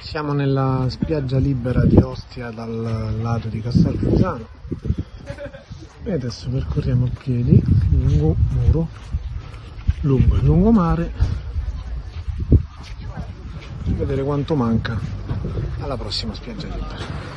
Siamo nella spiaggia libera di Ostia dal lato di Castelfizzano e adesso percorriamo a piedi lungo muro, lungo il lungomare per vedere quanto manca alla prossima spiaggia libera.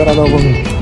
cara novamente.